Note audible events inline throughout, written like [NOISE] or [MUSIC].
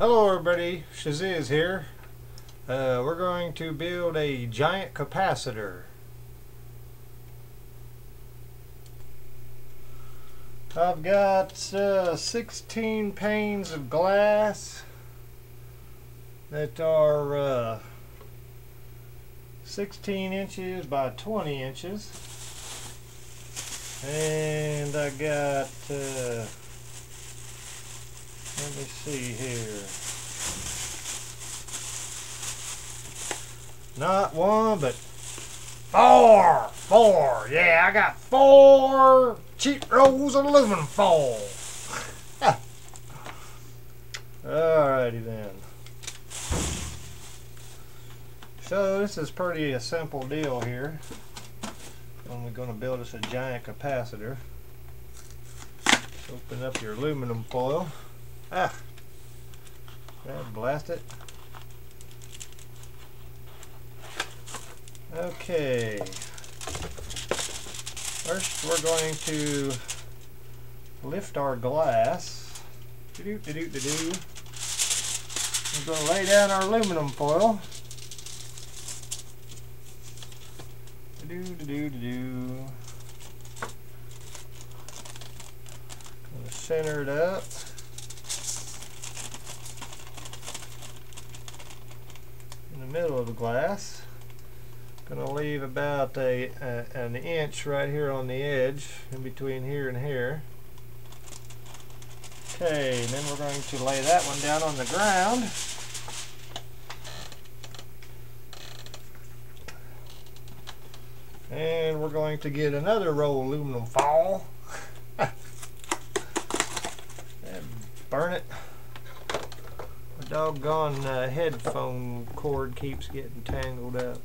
Hello everybody, Shazizz here. Uh, we're going to build a giant capacitor. I've got uh, 16 panes of glass that are uh, 16 inches by 20 inches and I got uh, let me see here. Not one, but four. Four. Yeah, I got four cheap rolls of aluminum foil. [LAUGHS] Alrighty then. So this is pretty a simple deal here. We're going to build us a giant capacitor. Open up your aluminum foil. Ah! Blast it. Okay. First we're going to lift our glass. Do -do -do -do -do. We're going to lay down our aluminum foil. Do -do -do -do -do. Center it up. Middle of the glass. Gonna leave about a, a, an inch right here on the edge, in between here and here. Okay, then we're going to lay that one down on the ground. And we're going to get another roll of aluminum foil. [LAUGHS] and burn it doggone uh, headphone cord keeps getting tangled up.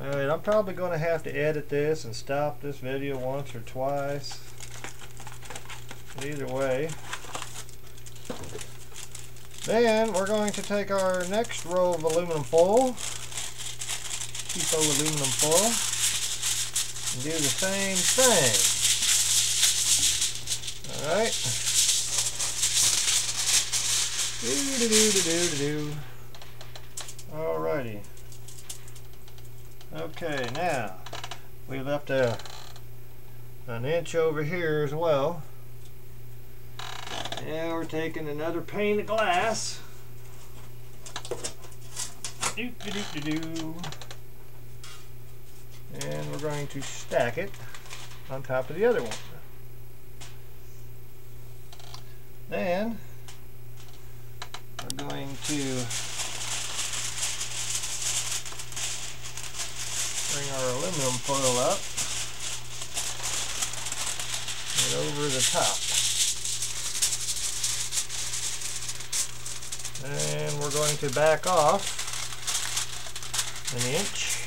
Alright, I'm probably going to have to edit this and stop this video once or twice. Either way. Then we're going to take our next roll of aluminum foil, cheapo aluminum foil, and do the same thing. Alright. Do do do do do do. Alrighty. Okay, now we left a an inch over here as well. Now we're taking another pane of glass. Do do do do do. And we're going to stack it on top of the other one. Then we're going to bring our aluminum foil up and over the top. And we're going to back off an inch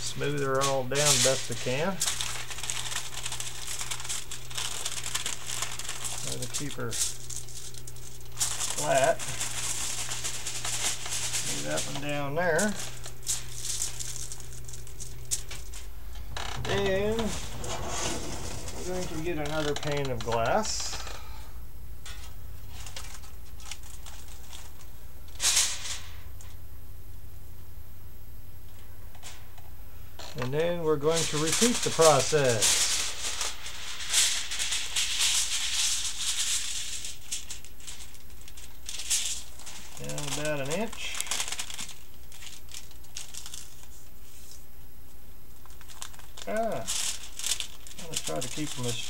smooth her all down best I can. Her flat. Lay that one down there. And we're going to get another pane of glass. And then we're going to repeat the process.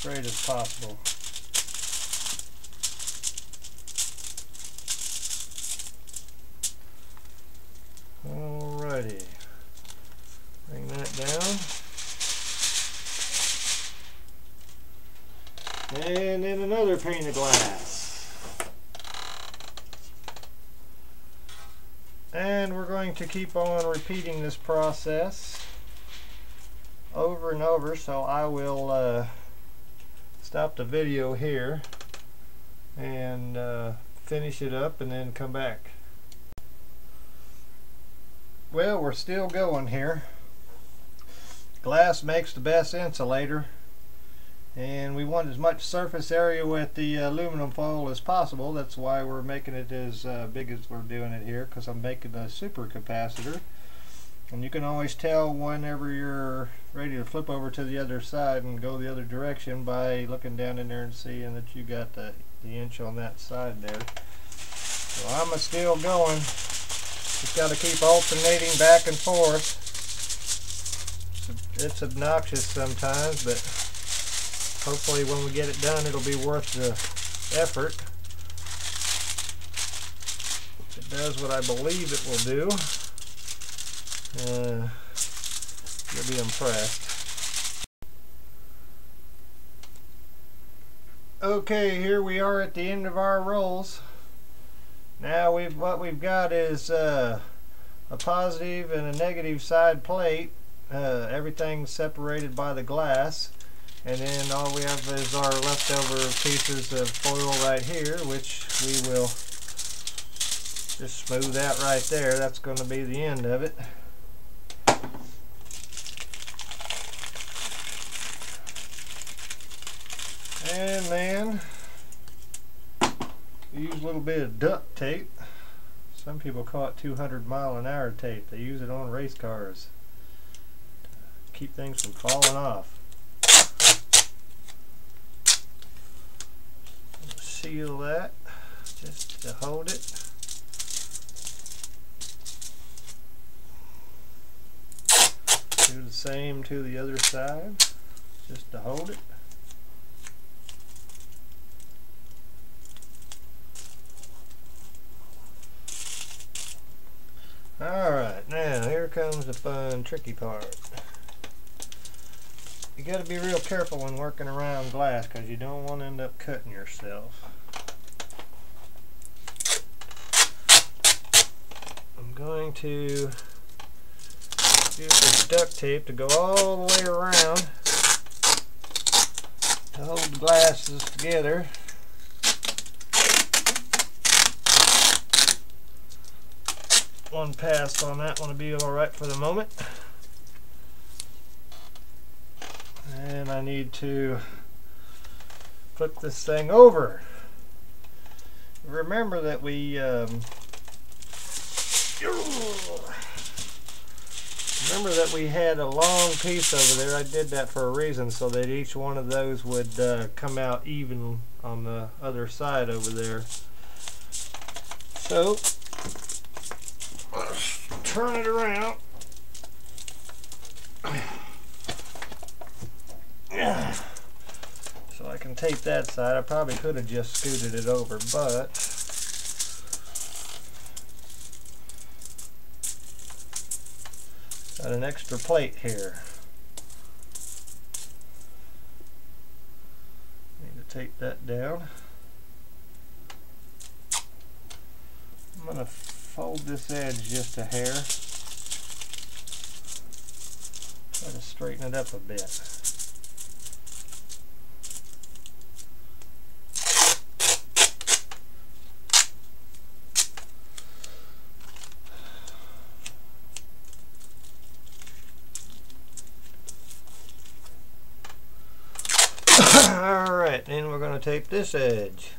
Straight as possible. Alrighty. Bring that down. And then another pane of glass. And we're going to keep on repeating this process over and over so I will uh, stop the video here and uh, finish it up and then come back. Well, we're still going here. glass makes the best insulator and we want as much surface area with the aluminum foil as possible that's why we're making it as uh, big as we're doing it here because I'm making a super capacitor and you can always tell whenever you're ready to flip over to the other side and go the other direction by looking down in there and seeing that you got the, the inch on that side there. So I'm still going. Just got to keep alternating back and forth. It's obnoxious sometimes but hopefully when we get it done it'll be worth the effort. It does what I believe it will do, uh, you'll be impressed. Okay, here we are at the end of our rolls. Now we've what we've got is uh, a positive and a negative side plate. Uh, everything's separated by the glass. And then all we have is our leftover pieces of foil right here, which we will just smooth out right there. That's going to be the end of it. And then use a little bit of duct tape. Some people call it 200 mile an hour tape. They use it on race cars to keep things from falling off. seal that just to hold it. Do the same to the other side just to hold it. Alright, now here comes the fun tricky part you got to be real careful when working around glass because you don't want to end up cutting yourself. I'm going to use this duct tape to go all the way around to hold the glasses together. One pass on that one will be alright for the moment. and I need to flip this thing over. Remember that we um, remember that we had a long piece over there. I did that for a reason so that each one of those would uh, come out even on the other side over there. So turn it around. So I can tape that side. I probably could have just scooted it over, but got an extra plate here. Need to tape that down. I'm going to fold this edge just a hair. Try to straighten it up a bit. [COUGHS] Alright, then we're going to tape this edge.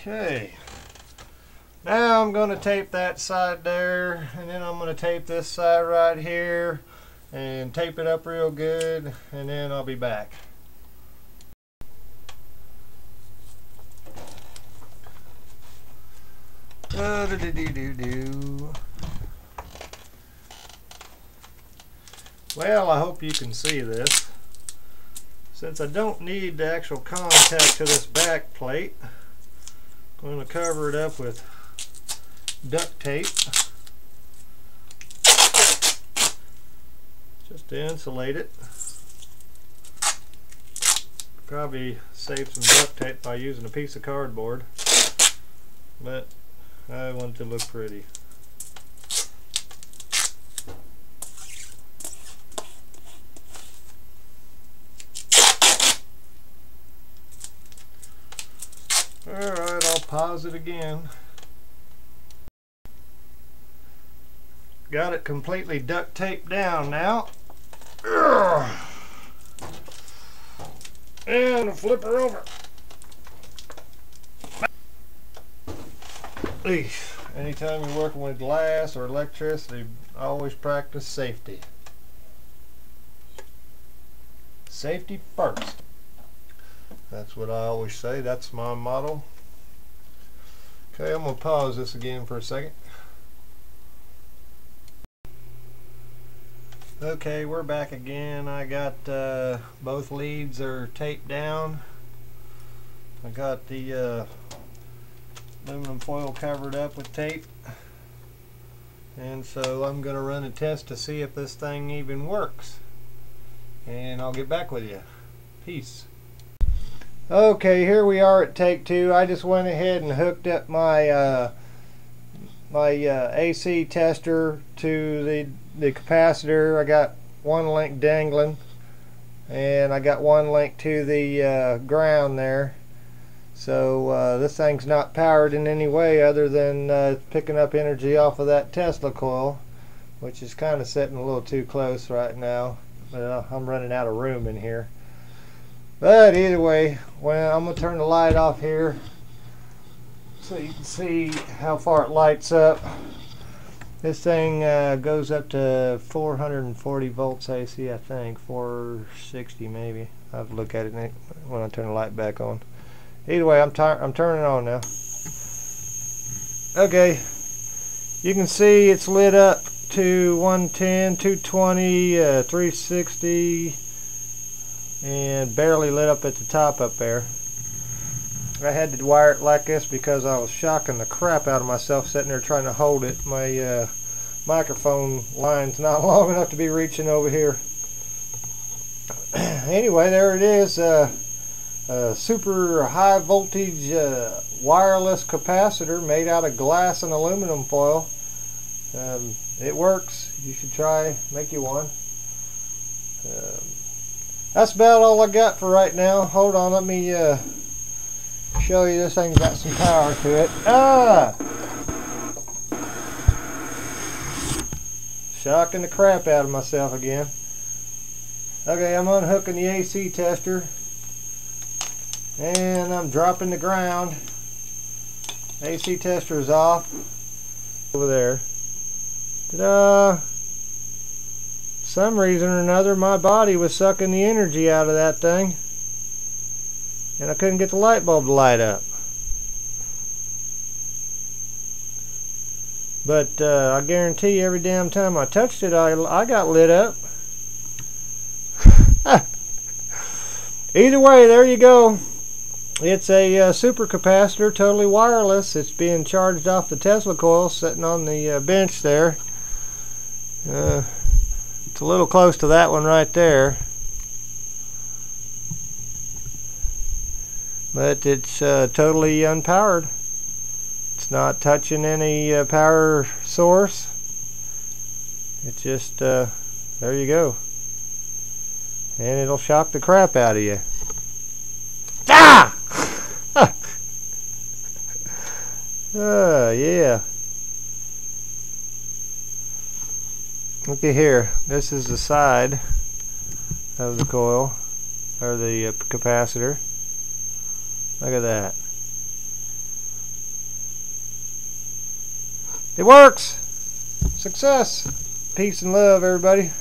Okay. Now I'm going to tape that side there and then I'm going to tape this side right here and tape it up real good and then I'll be back. Uh, do -do -do -do Well, I hope you can see this. Since I don't need the actual contact to this back plate, I'm going to cover it up with duct tape just to insulate it. Probably save some duct tape by using a piece of cardboard, but I want it to look pretty. Alright, I'll it again. Got it completely duct taped down now. [CLEARS THROAT] And flip her over. Anytime you're working with glass or electricity, always practice safety. Safety first. That's what I always say. That's my motto. Okay, I'm going to pause this again for a second. Okay, we're back again. I got uh, both leads are taped down. I got the uh, aluminum foil covered up with tape. And so I'm going to run a test to see if this thing even works. And I'll get back with you. Peace. Okay, here we are at take two. I just went ahead and hooked up my uh, my uh, AC tester to the the capacitor. I got one link dangling, and I got one link to the uh, ground there. So uh, this thing's not powered in any way other than uh, picking up energy off of that Tesla coil, which is kind of sitting a little too close right now. I'm running out of room in here. But either way, well, I'm going to turn the light off here so you can see how far it lights up. This thing uh, goes up to 440 volts AC, I think, 460 maybe. I'll look at it when I turn the light back on. Either way, I'm, I'm turning it on now. Okay, you can see it's lit up to 110, 220, uh, 360, and barely lit up at the top up there. I had to wire it like this because I was shocking the crap out of myself sitting there trying to hold it. My uh, microphone line's not [LAUGHS] long enough to be reaching over here. [CLEARS THROAT] anyway, there it is. Uh, a super high voltage uh, wireless capacitor made out of glass and aluminum foil. Um, it works. You should try, make you one. Um, that's about all I got for right now. Hold on, let me uh, show you this thing's got some power to it. Ah! Shocking the crap out of myself again. Okay, I'm unhooking the AC tester. And I'm dropping the ground. AC tester is off. Over there. Ta-da! Some reason or another my body was sucking the energy out of that thing and I couldn't get the light bulb to light up. But uh, I guarantee you, every damn time I touched it I, I got lit up. [LAUGHS] Either way there you go. It's a uh, super capacitor totally wireless. It's being charged off the Tesla coil sitting on the uh, bench there. Uh, it's a little close to that one right there. But it's uh, totally unpowered. It's not touching any uh, power source. It's just, uh, there you go. And it'll shock the crap out of you. Ah! uh, [LAUGHS] yeah. Looky here. This is the side of the coil or the uh, capacitor. Look at that. It works! Success! Peace and love everybody